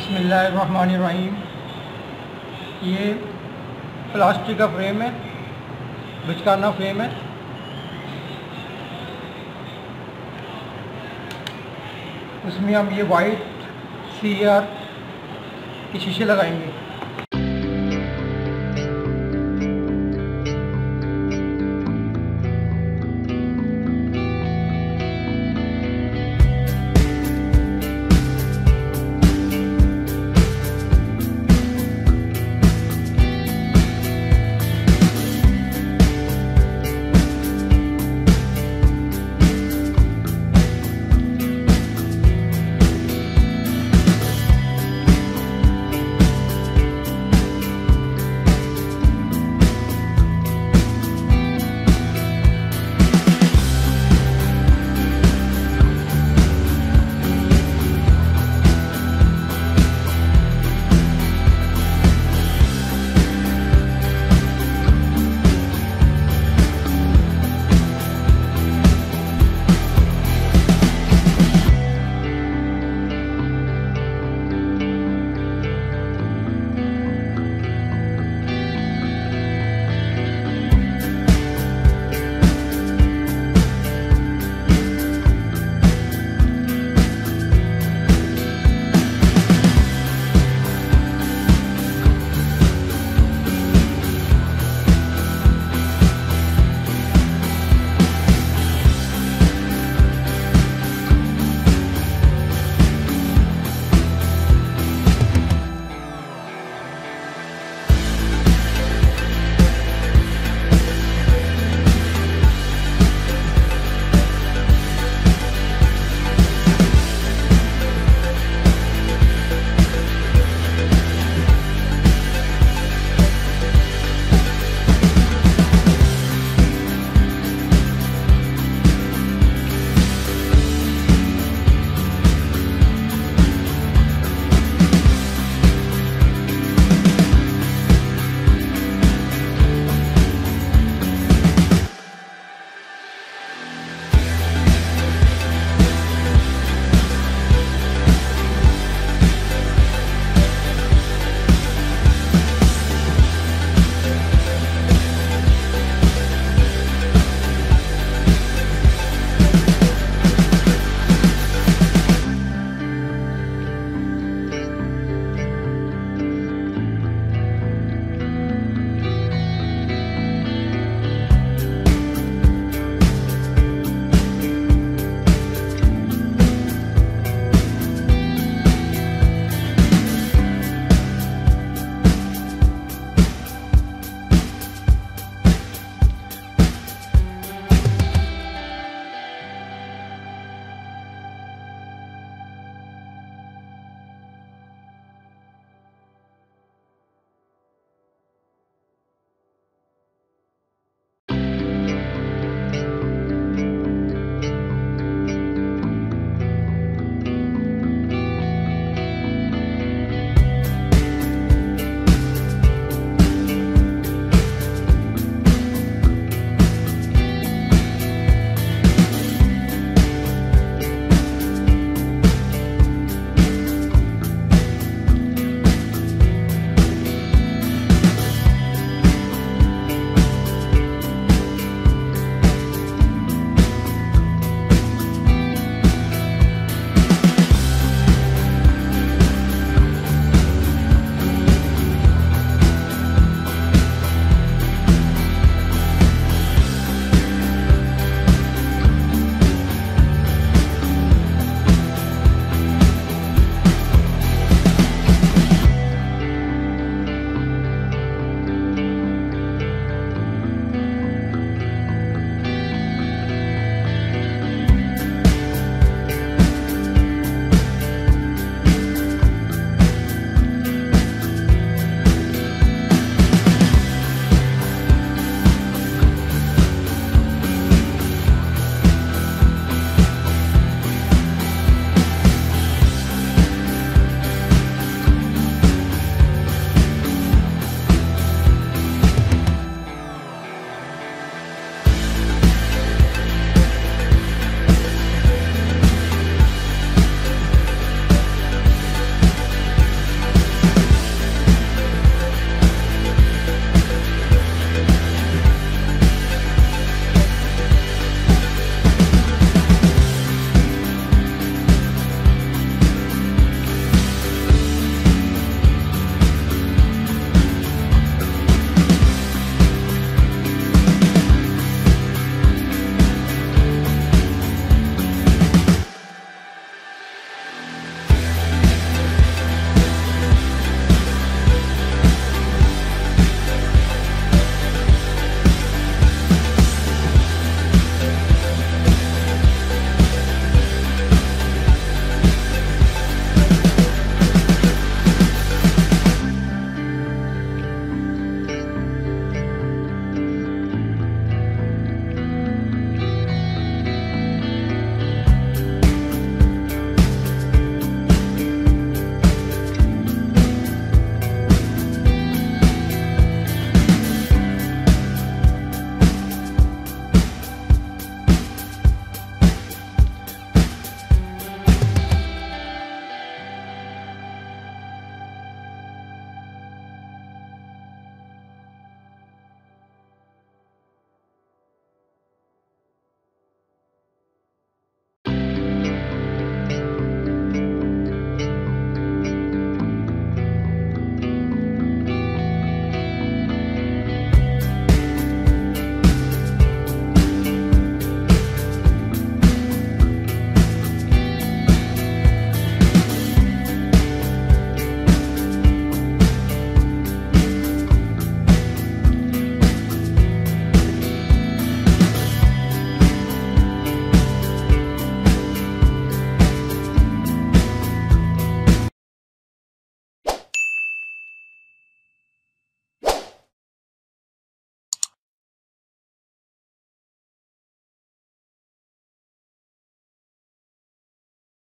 बसमीम ये प्लास्टिक का फ्रेम है बिचकाना फ्रेम है। उसमें हम ये वाइट सी आर के शीशे लगाएँगे।